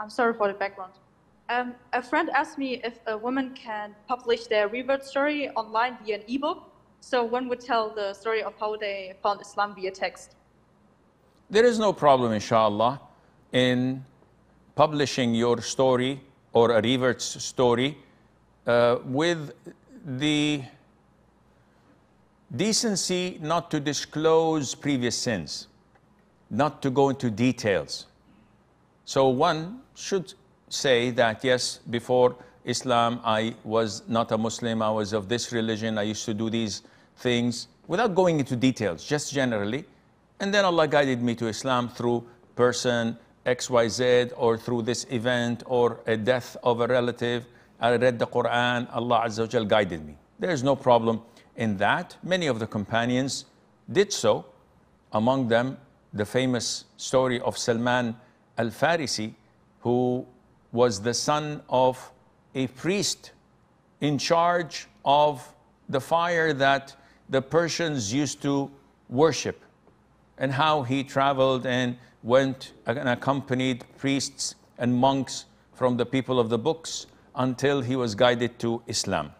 I'm sorry for the background. Um, a friend asked me if a woman can publish their revert story online via an ebook. So one would tell the story of how they found Islam via text. There is no problem, inshallah, in publishing your story or a revert's story uh, with the decency not to disclose previous sins, not to go into details. So one should say that, yes, before Islam, I was not a Muslim, I was of this religion, I used to do these things, without going into details, just generally. And then Allah guided me to Islam through person XYZ or through this event or a death of a relative. I read the Quran, Allah Azza wa guided me. There is no problem in that. Many of the companions did so. Among them, the famous story of Salman al-Farisi, who was the son of a priest in charge of the fire that the Persians used to worship, and how he traveled and went and accompanied priests and monks from the people of the books until he was guided to Islam.